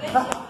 来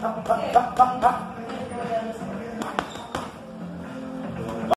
パッパッパッパパ